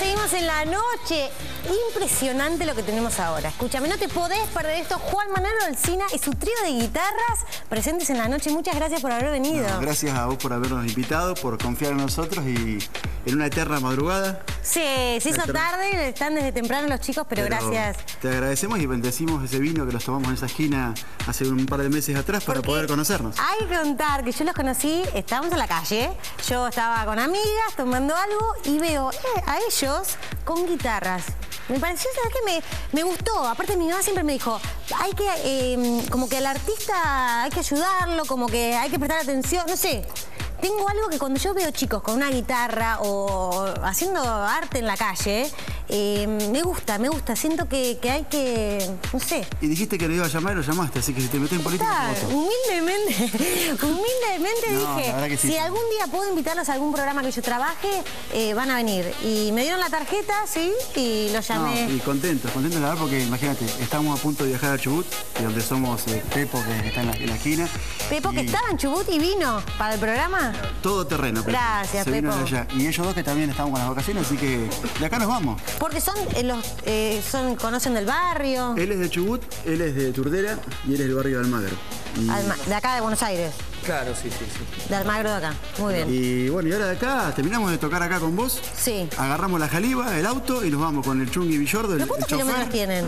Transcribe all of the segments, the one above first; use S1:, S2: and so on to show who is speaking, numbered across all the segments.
S1: seguimos en la noche. Impresionante lo que tenemos ahora. Escúchame, no te podés perder esto. Juan Manuel Olcina y su trío de guitarras presentes en la noche. Muchas gracias por haber venido.
S2: gracias a vos por habernos invitado, por confiar en nosotros y en una eterna madrugada.
S1: Sí, se hizo tarde, están desde temprano los chicos, pero, gracias.
S2: Te agradecemos y bendecimos ese vino que los tomamos en esa esquina hace un par de meses atrás para poder conocernos.
S1: Hay que contar que yo los conocí, estábamos en la calle, yo estaba con amigas tomando algo y veo eh, a ellos con guitarras. Me pareció, ¿sabes qué? Me, me gustó. Aparte, mi mamá siempre me dijo, hay que, em, como que al artista hay que ayudarlo, como que hay que prestar atención, no sé. Tengo algo que cuando yo veo chicos con una guitarra o haciendo arte en la calle, eh, me gusta, me gusta. Siento que, hay que, no sé.
S2: Y dijiste que lo iba a llamar y lo llamaste, así que si te metes en política,
S1: Humildemente, humildemente dije, si algún día puedo invitarlos a algún programa que yo trabaje, eh, van a venir. Y me dieron la tarjeta, sí, y lo llamé.
S2: y contento, contento la verdad, porque imagínate, estamos a punto de viajar a Chubut, donde somos eh, Pepo, que está en la, esquina.
S1: Pepo, que estaba en Chubut y vino para el programa.
S2: Todo terreno.
S1: Gracias, Se Pepo.
S2: Y ellos dos que también estamos con las vacaciones, así que de acá nos vamos.
S1: Porque son eh, los eh, son conocen del barrio.
S2: Él es de Chubut, él es de Turdera y él es del barrio de Almagro.
S1: de acá de Buenos Aires.
S2: Claro, sí, sí, sí.
S1: De Almagro de acá. Muy bien.
S2: Y bueno, y ahora de acá, terminamos de tocar acá con vos.
S1: Sí.
S2: Agarramos la jaliba, el auto y nos vamos con el Chungi Villordo, el,
S1: ¿Cuántos kilómetros tienen?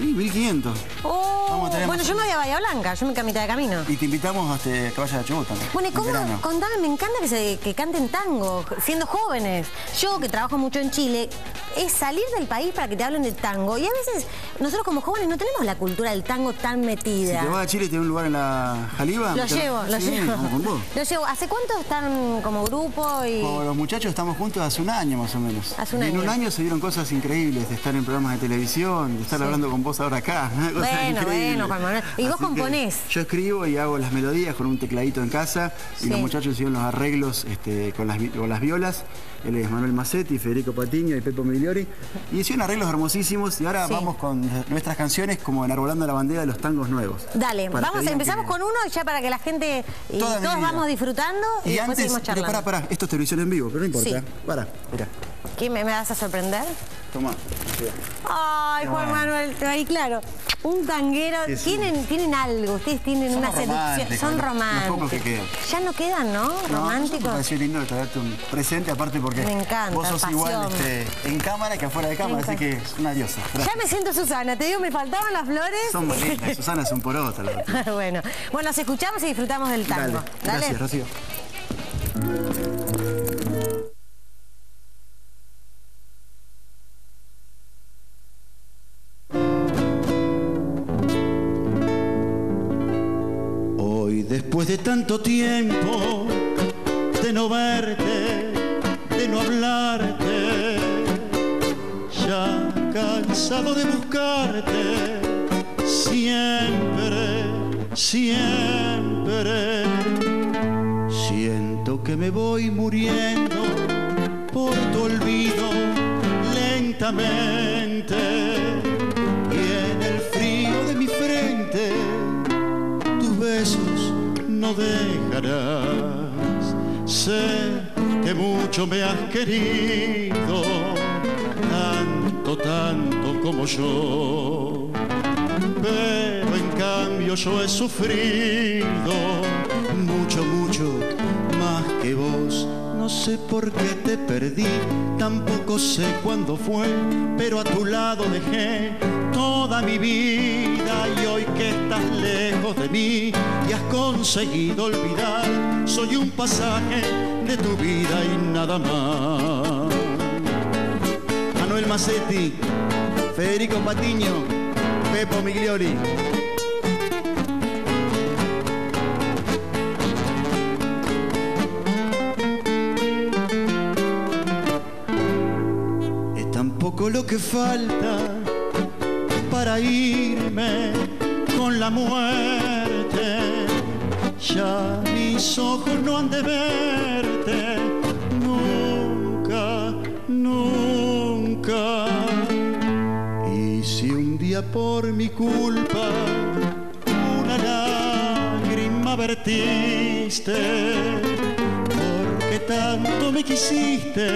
S2: Y 1500.
S1: Oh, bueno, yo me voy a Bahía Blanca, yo me a mitad de camino.
S2: Y te invitamos a que vayas a Chubut también.
S1: Bueno, y cómo, contame, me encanta que, se, que canten tango, siendo jóvenes. Yo, que trabajo mucho en Chile, es salir del país para que te hablen de tango. Y a veces, nosotros como jóvenes no tenemos la cultura del tango tan metida.
S2: Si te vas a Chile te un lugar en la Jaliba...
S1: Lo llevo, lo llevo. Lo llevo. ¿Hace cuánto están como grupo? y
S2: Como los muchachos estamos juntos hace un año más o menos.
S1: Hace un
S2: y
S1: en
S2: un año se dieron cosas increíbles, de estar en programas de televisión, de estar hablando con vos ahora acá.
S1: bueno, bueno, Juan Manuel. ¿Y vos componés?
S2: Yo escribo y hago las melodías con un tecladito en casa y los muchachos hicieron los arreglos este, con, las, con las violas. Él es Manuel Macetti, Federico Patiño y Pepo Y hicieron arreglos hermosísimos y ahora vamos con nuestras canciones como enarbolando la bandera de los tangos nuevos.
S1: Dale, vamos, empezamos con uno ya para que la gente y todos vamos disfrutando y, después antes, seguimos charlando.
S2: Pará, pará, esto es televisión en vivo, pero no importa. Pará, mira.
S1: ¿Qué, me, me vas a sorprender?
S2: Toma.
S1: Ay, Juan Manuel, ahí claro. Un tanguero. ¿Tienen, tienen algo, ustedes tienen una seducción. Son románticos.
S2: que quedan.
S1: Ya no quedan, ¿no? Románticos. Me
S2: pareció lindo traerte un presente, aparte porque
S1: me encanta,
S2: vos sos igual este, en cámara que afuera de cámara, así que es una diosa.
S1: Ya me siento Susana, te digo, me faltaban las flores.
S2: Son bonitas, Susana es un porota.
S1: bueno, bueno, nos escuchamos y disfrutamos del tango.
S2: Dale. Gracias, Rocío. Tanto tiempo de no verte, de no hablarte, ya cansado de buscarte, siempre, siempre, siento que me voy muriendo por tu olvido lentamente mucho me has querido, tanto, tanto como yo. Pero en cambio yo he sufrido mucho, mucho más que vos. No sé por qué te perdí, tampoco sé cuándo fue, pero a tu lado dejé toda mi vida y hoy que estás lejos de mí y has conseguido olvidar, soy un pasaje de tu vida y nada más. Manuel Macetti, Federico Patiño, Pepo Migliori. Poco lo que falta para irme con la muerte. Ya mis ojos no han de verte nunca, nunca. Y si un día por mi culpa una lágrima vertiste, porque tanto me quisiste,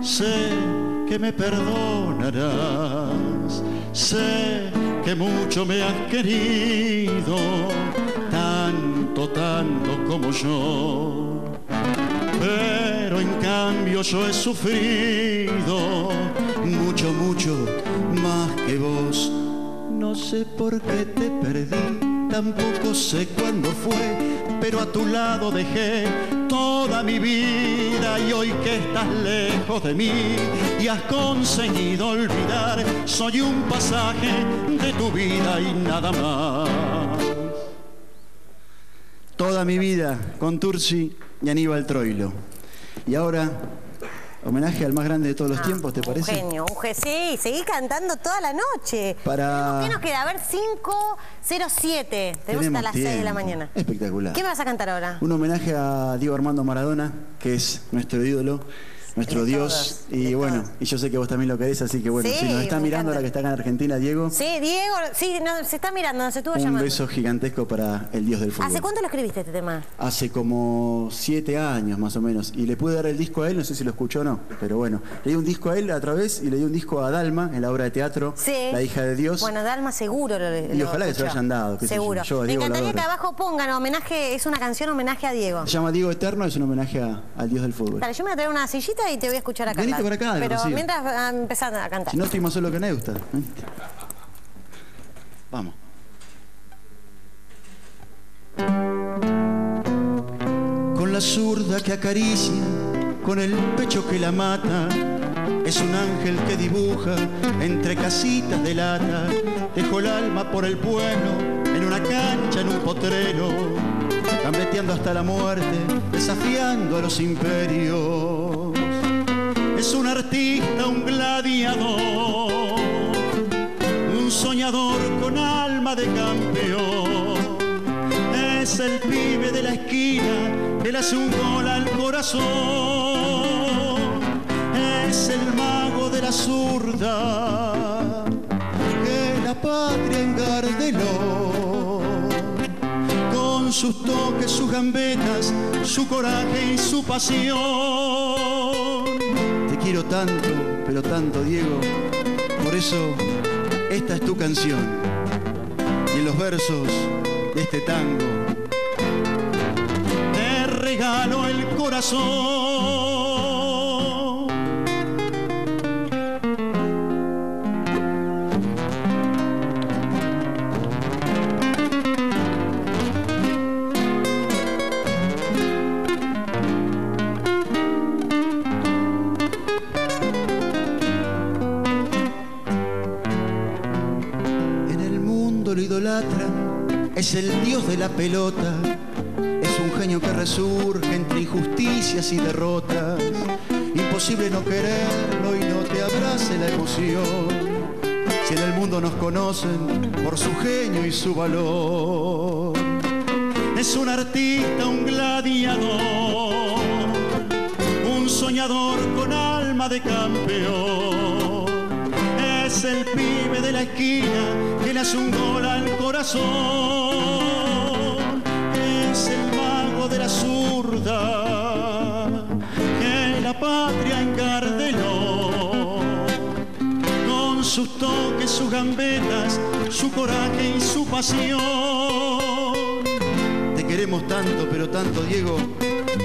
S2: sé que me perdonarás, sé que mucho me has querido, tanto, tanto como yo. Pero en cambio yo he sufrido mucho, mucho más que vos. No sé por qué te perdí, tampoco sé cuándo fue, pero a tu lado dejé toda mi vida y hoy que estás lejos de mí y has conseguido olvidar, soy un pasaje de tu vida y nada más. Toda mi vida con Tursi y Aníbal Troilo. Y ahora Homenaje al más grande de todos los
S1: Ah,
S2: tiempos, ¿te parece?
S1: Un genio, un. Sí, seguí cantando toda la noche.
S2: Para-
S1: ¿Qué nos queda? A ver, 5.07. Tenemos hasta las 6 de la mañana.
S2: Espectacular.
S1: ¿Qué me vas a cantar ahora?
S2: Un homenaje a Diego Armando Maradona, que es nuestro ídolo, nuestro
S1: De
S2: Dios.
S1: todos,
S2: y bueno,
S1: todos.
S2: y yo sé que vos también lo querés, así que bueno,
S1: Sí,
S2: si nos está mirando ahora que está acá en Argentina, Diego,
S1: Sí, Diego, sí, no, se está mirando, nos estuvo
S2: un
S1: llamando.
S2: beso gigantesco para el Dios del fútbol.
S1: ¿Hace cuánto lo escribiste este tema?
S2: Hace como siete años más o menos. Y le pude dar el disco a él, no sé si lo escuchó o no, pero bueno. Le di un disco a él a través y le di un disco a Dalma en la obra de teatro,
S1: Sí.
S2: La hija de Dios.
S1: Bueno, Dalma seguro lo
S2: Y ojalá que se lo hayan dado, yo.
S1: Seguro.
S2: Yo
S1: Me
S2: Diego
S1: encantaría que abajo pongan homenaje, es una canción homenaje a Diego.
S2: Se llama Diego Eterno, es un homenaje a- al Dios del fútbol.
S1: Dale, yo me voy a traer una sillita y te voy a escuchar acá.
S2: Venite por acá,
S1: Pero
S2: Rocío.
S1: mientras ah, empezás a cantar.
S2: Si no, estoy más solo que Neusta. Vamos. Con la zurda que acaricia, con el pecho que la mata, es un ángel que dibuja entre casitas de lata. Dejó el alma por el pueblo, en una cancha, en un potrero, gambeteando hasta la muerte, desafiando a los imperios es un artista, un gladiador, un soñador con alma de campeón. Es el pibe de la esquina que hace un gol al corazón. Es el mago de la zurda que la patria engardeló con sus toques, sus gambetas, su coraje y su pasión. Quiero tanto, pero tanto, Diego. Por eso, esta es tu canción. Y en los versos de este tango, te regalo el corazón. Es el dios de la pelota, es un genio que resurge entre injusticias y derrotas. Imposible no quererlo y no te abrace la emoción. Si en el mundo nos conocen por su genio y su valor. Es un artista, un gladiador, un soñador con alma de campeón. Es el pibe de la esquina que le hace un gol al corazón. Es el mago de la zurda que la patria encardeló. Con sus toques, sus gambetas, su coraje y su pasión. Te queremos tanto, pero tanto, Diego,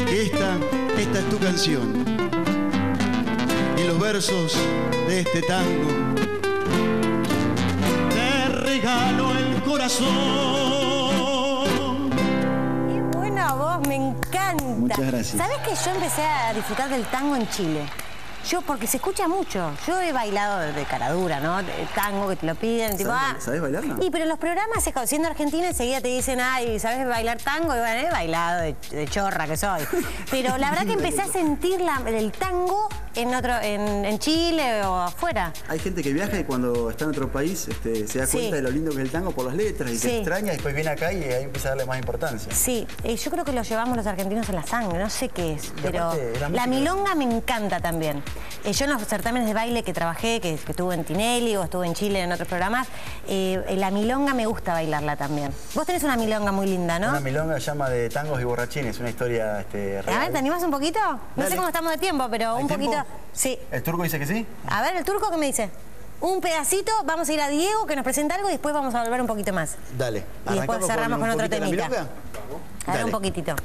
S2: que esta, esta es tu canción. Y los versos de este tango regalo el corazón.
S1: Qué buena voz, me encanta.
S2: Muchas gracias.
S1: ¿Sabes que yo empecé a disfrutar del tango en Chile? Yo, porque se escucha mucho. Yo he bailado de caradura, ¿no? De tango que te lo piden, tipo,
S2: ¿Sabés
S1: ah.
S2: bail- sabés bailarlo?
S1: Y pero en los programas, como, siendo argentina, enseguida te dicen, ay, ¿sabes bailar tango? Y bueno, he bailado de, de chorra que soy. Pero la verdad que empecé a sentir la- el tango en otro, en, en Chile o afuera.
S2: Hay gente que viaja y cuando está en otro país este, se da
S1: Sí.
S2: cuenta de lo lindo que es el tango por las letras y
S1: Sí.
S2: se extraña y después viene acá y ahí empieza a darle más importancia.
S1: Sí, eh, yo creo que lo llevamos los argentinos en la sangre, no sé qué es, pero
S2: aparte, la
S1: milonga me encanta también. Eh, yo en los certámenes de baile que trabajé, que, que estuve en Tinelli o estuve en Chile en otros programas, eh, la milonga me gusta bailarla también. Vos tenés una milonga muy linda, ¿no?
S3: Una milonga se llama de tangos y borrachines, una historia este,
S1: A
S3: real.
S1: ver, ¿te animás un poquito? No sé cómo estamos de tiempo, pero
S3: ¿Hay
S1: un
S3: tiempo?
S1: poquito. Sí.
S3: ¿El turco dice que sí?
S1: A ver, el turco, ¿qué me dice? Un pedacito, vamos a ir a Diego que nos presenta algo y después vamos a volver un poquito más.
S3: Dale.
S1: Y después cerramos con
S3: un
S1: otro temita. A ver, un poquitito.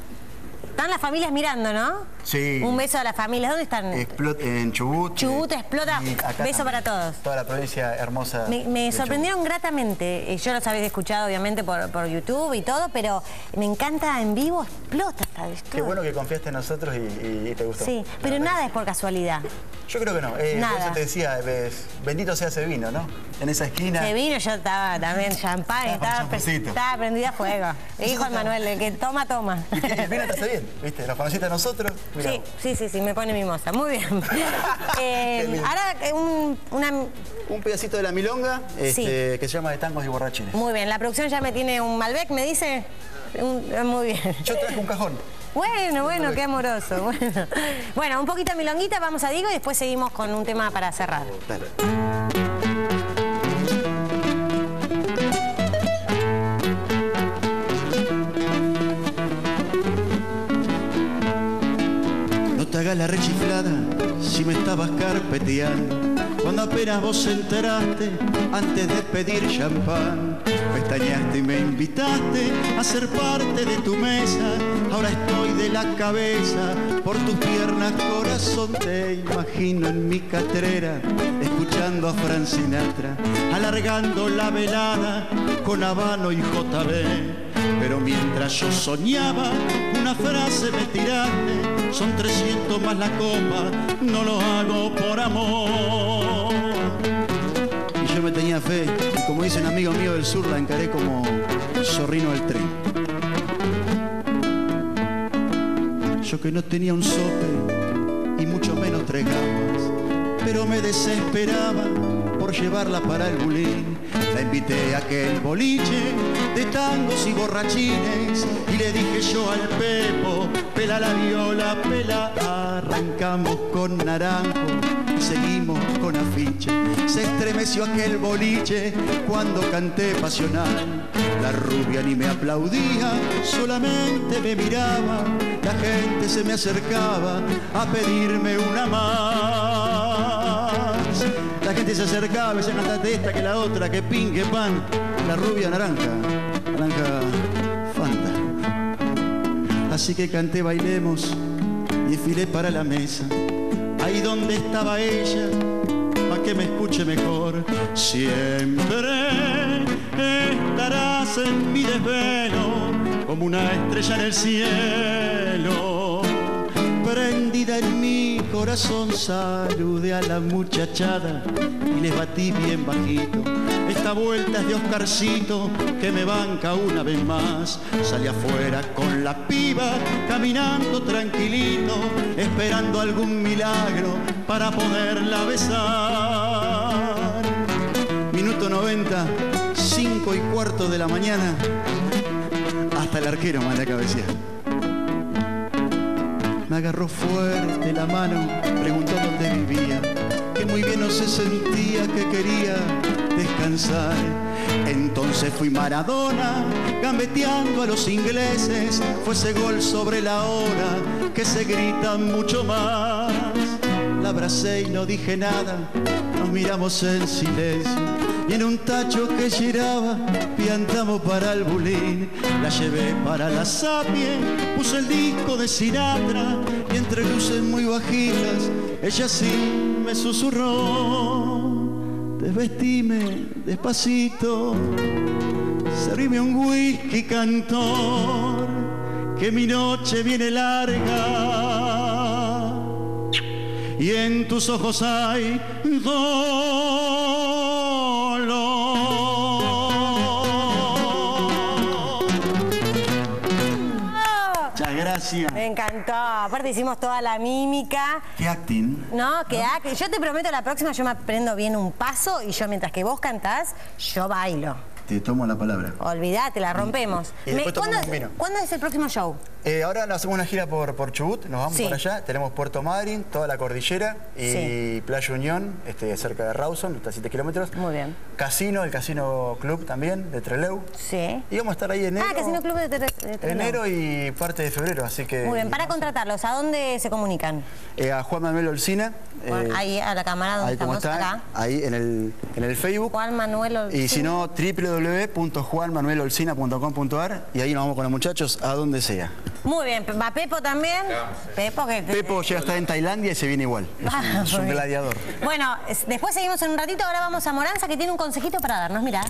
S1: Están las familias mirando, ¿no?
S3: Sí.
S1: Un beso a las familias. ¿Dónde están?
S3: Explot- en Chubut.
S1: Chubut
S3: eh,
S1: explota.
S3: y acá
S1: Beso para todos.
S3: Toda la provincia hermosa.
S1: Me, sorprendieron gratamente. Eh, Yo los habéis escuchado, obviamente, por, por YouTube y todo, pero me encanta en vivo, explota
S3: Qué bueno que confiaste en nosotros y, y- y te gustó.
S1: Sí, pero nada es por casualidad.
S3: Yo creo que no. Eh, por
S1: Nada.
S3: eso te decía, ves, bendito sea ese vino, ¿no? En esa esquina.
S1: Se vino, yo estaba también champán,
S3: Estaba
S1: estaba, prendida a fuego. Dijo el Manuel, el que toma, toma.
S3: Y que el vino te hace bien, ¿viste? Nos conociste a nosotros. Mirá
S1: Sí, sí, sí, sí, me pone mimosa. Muy bien. Eh, ahora, eh, un- una,
S3: Un pedacito de la milonga este, que se llama de tangos y borrachines.
S1: muy bien, la producción ya me tiene un Malbec, me dice. Un- eh, muy bien.
S3: Yo traje un cajón.
S1: Bueno, bueno, qué amoroso. Bueno, bueno un poquito de milonguita, vamos a Diego y después seguimos con un tema para cerrar.
S3: Dale.
S2: No te hagas la rechiflada si me estabas carpeteando. Cuando apenas vos enteraste antes de pedir champán, pestañaste y me invitaste a ser parte de tu mesa. Ahora estoy de la cabeza por tus piernas, corazón. Te imagino en mi catrera, escuchando a Frank Sinatra, alargando la velada con Habano y JB. Pero mientras yo soñaba, una frase me tiraste, son 300 más la copa, no lo hago por amor. Y yo me tenía fe, como dice un amigo mío del sur, la encaré como zorrino del tren. Yo que no tenía un sope, y mucho menos tres gambas, pero me desesperaba por llevarla para el bulín. La invité a aquel boliche de tangos y borrachines y le dije yo al Pepo, pela la viola, pela, arrancamos con naranjo seguimos con afiche. Se estremeció aquel boliche cuando canté pasional. La rubia ni me aplaudía, solamente me miraba. La gente se me acercaba a pedirme una más. La gente se acercaba, me decía, cantate esta que la otra, que pin, que pan. La rubia naranja, naranja fanta. Así que canté, bailemos y desfilé para la mesa. Ahí donde estaba ella, para que me escuche mejor. Siempre estarás en mi desvelo como una estrella en el cielo. Prendida en mi corazón saludé a la muchachada y les batí bien bajito. Esta vuelta es de Oscarcito que me banca una vez más. Salí afuera con la piba, caminando tranquilito, esperando algún milagro para poderla besar. Minuto 90, 5 y cuarto de la mañana, hasta el arquero manda a. Me agarró fuerte la mano, preguntó dónde vivía, que muy bien no se sentía, que quería descansar. Entonces fui Maradona, gambeteando a los ingleses, fue ese gol sobre la hora que se grita mucho más. La abracé y no dije nada, nos miramos en silencio. Y en un tacho que giraba, piantamos para el bulín. La llevé para la sapie, puse el disco de Sinatra. Y entre luces muy bajitas, ella sí me susurró. Desvestime despacito, servime un whisky cantor, que mi noche viene larga y en tus ojos hay dolor. Gracias.
S1: Me encantó. Aparte hicimos toda la mímica.
S2: Qué acting.
S1: No, que ac- yo te prometo la próxima yo me aprendo bien un paso y yo mientras que vos cantás, yo bailo.
S2: Te tomo la palabra.
S1: Olvídate, la rompemos.
S2: Y
S1: ¿cuándo,
S2: un vino.
S1: ¿Cuándo es el próximo show?
S2: Eh, ahora hacemos una gira por, por Chubut, nos vamos
S1: Sí.
S2: para allá. Tenemos Puerto Madryn, toda la cordillera y
S1: Sí.
S2: Playa Unión, este, cerca de Rawson, hasta 7 kilómetros.
S1: Muy bien.
S2: Casino, el Casino Club también, de Treleu.
S1: Sí.
S2: Y vamos a estar ahí en enero.
S1: Ah, Casino Club de, de Trelew.
S2: Enero y parte de febrero, así que...
S1: Muy bien, para contratarlos, ¿a dónde se comunican?
S2: Eh, a Juan Manuel Olcina. eh,
S1: ahí a la cámara donde
S2: ahí
S1: estamos,
S2: está,
S1: acá.
S2: ahí en el, en el Facebook.
S1: Juan Manuel Olcina.
S2: Y si no, www.juanmanuelolcina.com.ar y ahí nos vamos con los muchachos a donde sea.
S1: Muy bien, ¿va Pepo también? Pepo que...
S2: Pepo ya está en Tailandia y se viene igual. Es
S1: Ah,
S2: un, es un gladiador.
S1: Bueno, es- después seguimos en un ratito, ahora vamos a Moranza que tiene un consejito para darnos, mirá.